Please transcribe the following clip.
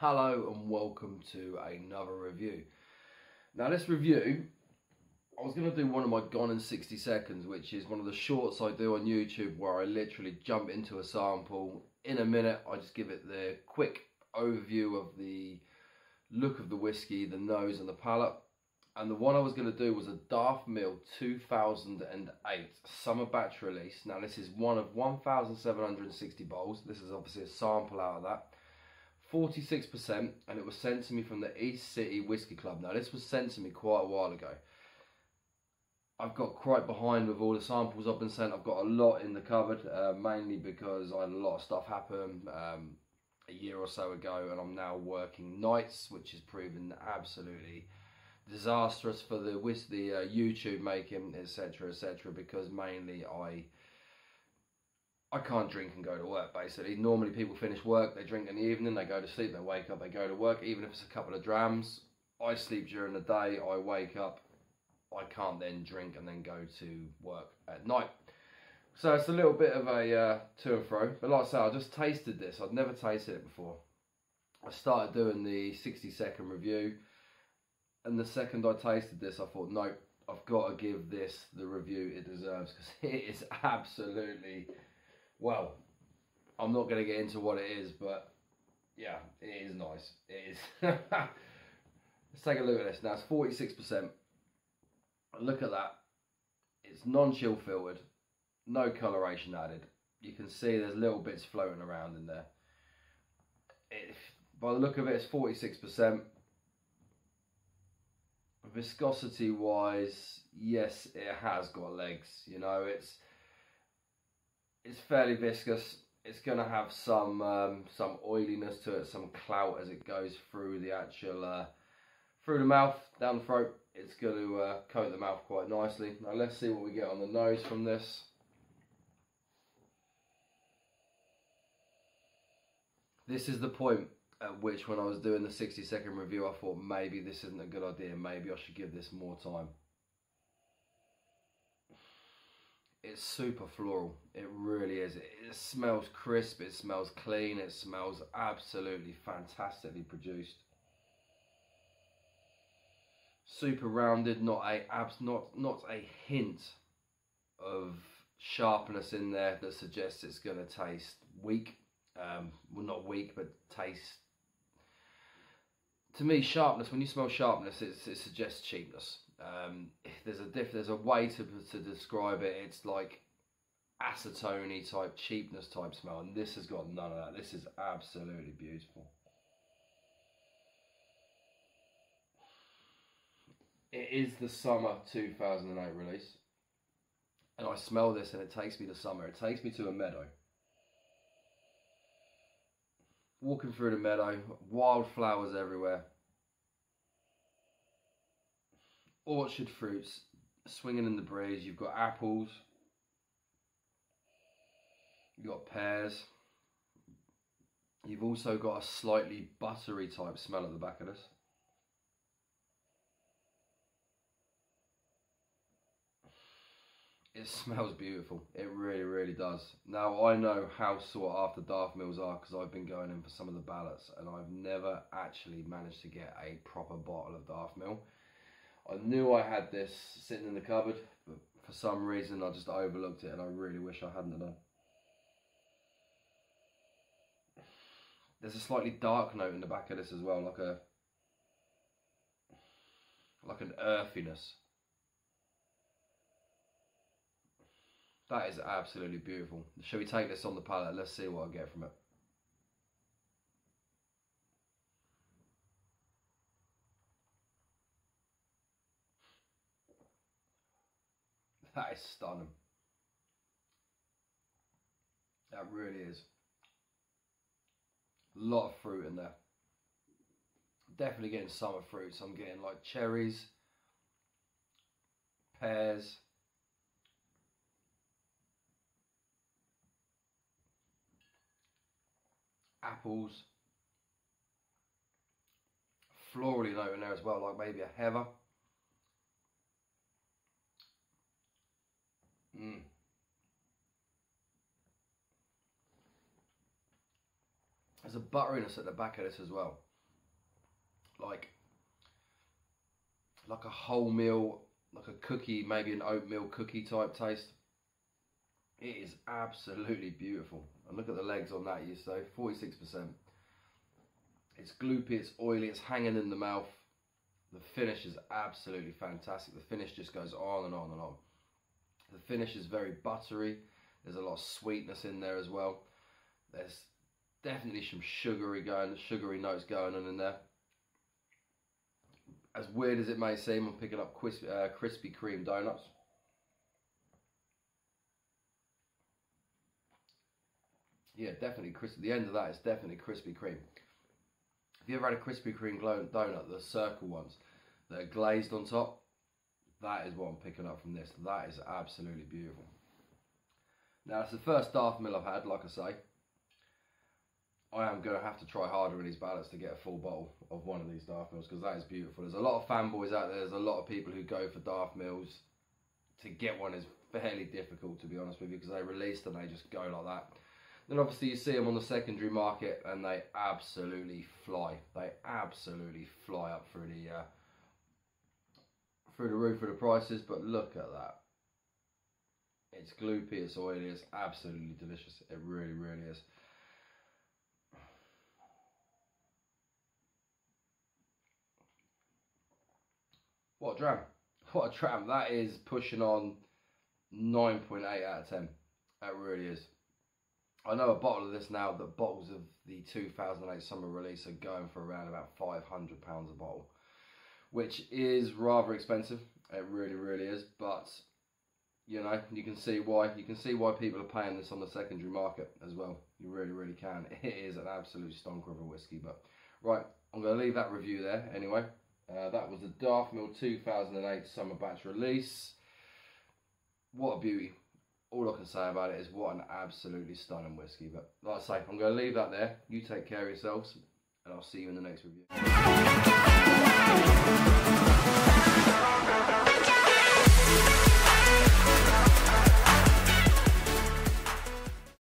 Hello and welcome to another review. Now this review, I was going to do one of my Gone in 60 Seconds, which is one of the shorts I do on YouTube where I literally jump into a sample. In a minute, I just give it the quick overview of the look of the whiskey, the nose and the palate. And the one I was going to do was a Daftmill 2008 summer batch release. Now this is one of 1,760 bowls. This is obviously a sample out of that. 46% and it was sent to me from the East City Whiskey Club. Now this was sent to me quite a while ago. I've got quite behind with all the samples I've been sent. I've got a lot in the cupboard, uh, mainly because I had a lot of stuff happen um, a year or so ago and I'm now working nights, which has proven absolutely disastrous for the, the uh, YouTube making, etc., etc., because mainly I I can't drink and go to work basically. Normally people finish work, they drink in the evening, they go to sleep, they wake up, they go to work, even if it's a couple of drams. I sleep during the day, I wake up, I can't then drink and then go to work at night. So it's a little bit of a uh, to and fro. But like I said, I just tasted this. I'd never tasted it before. I started doing the 60 second review. And the second I tasted this, I thought, nope, I've got to give this the review it deserves because it is absolutely well, I'm not going to get into what it is, but yeah, it is nice. It is. Let's take a look at this. Now it's 46%. Look at that. It's non-chill filtered, no coloration added. You can see there's little bits floating around in there. It, by the look of it, it's 46%. Viscosity wise, yes, it has got legs. You know, it's it's fairly viscous. It's going to have some um, some oiliness to it, some clout as it goes through the actual uh, through the mouth, down the throat. It's going to uh, coat the mouth quite nicely. Now let's see what we get on the nose from this. This is the point at which when I was doing the 60 second review I thought maybe this isn't a good idea, maybe I should give this more time. It's super floral. It really is. It, smells crisp. It smells clean. It smells absolutely fantastically produced. Super rounded. Not a abs. Not not a hint of sharpness in there that suggests it's going to taste weak. Um, well, not weak, but taste. To me, sharpness. When you smell sharpness, it suggests cheapness. Um, there's a diff, there's a way to to describe it. It's like acetone type cheapness type smell, and this has got none of that. This is absolutely beautiful. It is the summer 2008 release, and I smell this, and it takes me to summer. It takes me to a meadow. Walking through the meadow, wildflowers everywhere orchard fruits swinging in the breeze. You've got apples. You've got pears. You've also got a slightly buttery type smell at the back of this. It smells beautiful. It really, really does. Now, I know how sought after Daftmills are because I've been going in for some of the ballots and I've never actually managed to get a proper bottle of Daftmill. I knew I had this sitting in the cupboard, but for some reason I just overlooked it and I really wish I hadn't done. There's a slightly dark note in the back of this as well, like a like an earthiness. That is absolutely beautiful. Shall we take this on the palate? Let's see what I get from it. That is stunning. That really is. A lot of fruit in there. Definitely getting summer fruits. I'm getting like cherries, pears, apples, florally note in there as well, like maybe a heather. There's a butteriness at the back of this as well. like like a wholemeal, like a cookie, maybe an oatmeal cookie type taste. It is absolutely beautiful. And look at the legs on that, you say, 46%. It's gloopy, it's oily, it's hanging in the mouth. The finish is absolutely fantastic. The finish just goes on and on and on. The finish is very buttery. There's a lot of sweetness in there as well. There's definitely some sugary going, sugary notes going on in there. As weird as it may seem, I'm picking up crispy, uh, Krispy Kreme donuts. Yeah, definitely. Crisp, the end of that is definitely Krispy Kreme. Have you ever had a Krispy Kreme donut, the circle ones that are glazed on top? That is what I'm picking up from this. That is absolutely beautiful. Now, it's the first Daftmill I've had, like I say. I am going to have to try harder in these ballots to get a full bottle of one of these Daftmills because that is beautiful. There's a lot of fanboys out there. There's a lot of people who go for Daftmills. To get one is fairly difficult, to be honest with you, because they release and they just go like that. Then obviously you see them on the secondary market and they absolutely fly. They absolutely fly up through the uh, through the roof of the prices. But look at that. It's gloopy, it's oily, it's absolutely delicious. It really, really is. What a dram. What a dram. That is pushing on 9.8 out of 10. That really is. I know a bottle of this now, the bottles of the 2008 summer release are going for around about £500 a bottle, which is rather expensive. It really, really is. But, you know, you can see why. You can see why people are paying this on the secondary market as well. You really, really can. It is an absolute stonker of a whiskey. But, right, I'm going to leave that review there anyway. Uh, that was the Daftmill 2008 summer batch release. What a beauty. All I can say about it is what an absolutely stunning whiskey. But like I say, I'm going to leave that there. You take care of yourselves and I'll see you in the next review.